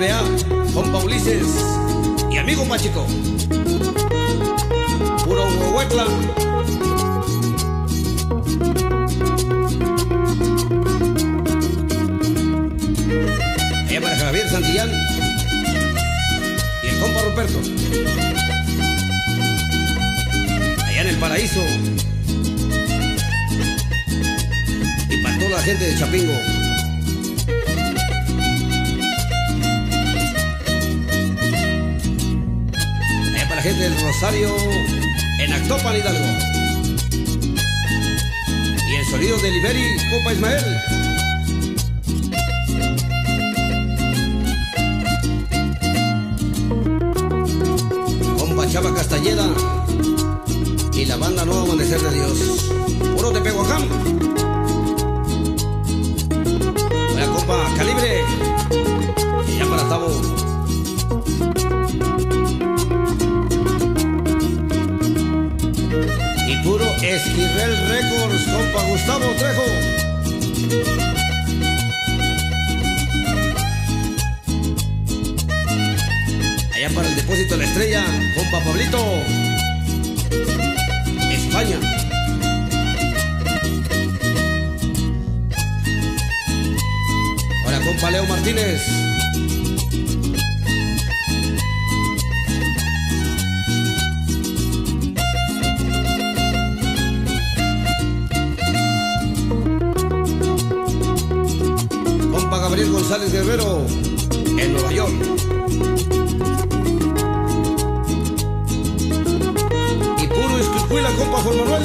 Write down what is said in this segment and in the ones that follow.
NBA, compa Ulises y amigo Pachico. Puro Huehuetla. Allá para Javier Santillán y el compa Ruperto. Allá en el paraíso. Y para toda la gente de Chapingo. La gente del Rosario en Actopan Hidalgo. Y el sonido de Liberi, compa Ismael. compa Chava Castañeda y la banda Nuevo Amanecer de Dios. Puro de Pehuacán. Puro Esquivel Records, compa Gustavo Trejo. Allá para el depósito de la estrella, compa Pablito. España. Ahora compa Leo Martínez. González Guerrero en Nueva York. y puro esquipuela, compa Juan Manuel.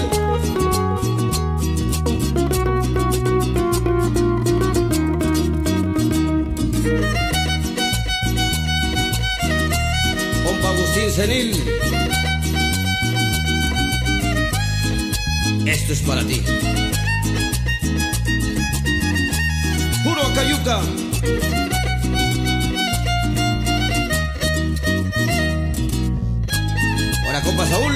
Senil. Esto es para ti. Puro Cayuca. Compa Saúl.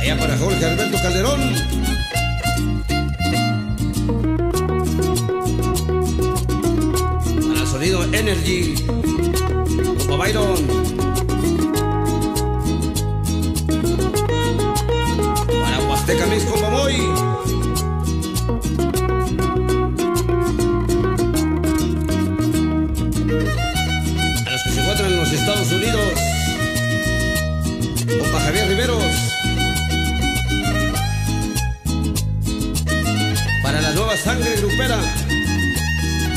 Allá para Jorge Alberto Calderón. Para sonido Energy. Compa Byron. Para Huasteca Moy.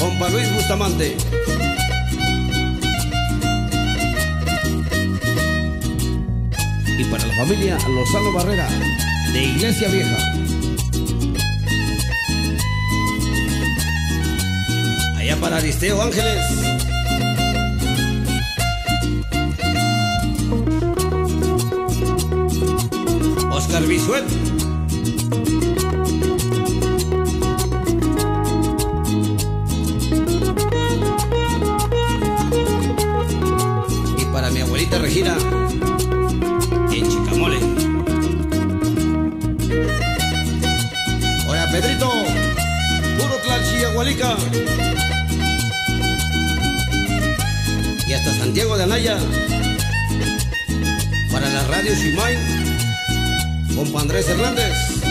Compa Luis Bustamante. Y para la familia Lozano Barrera, de Iglesia Vieja. Allá para Aristeo Ángeles. Oscar Bisuet. Regina, en Chicamole. Hola Pedrito, puro Tlalchiahualica. Y hasta Santiago de Anaya, para la radio Shimay compa Andrés Hernández.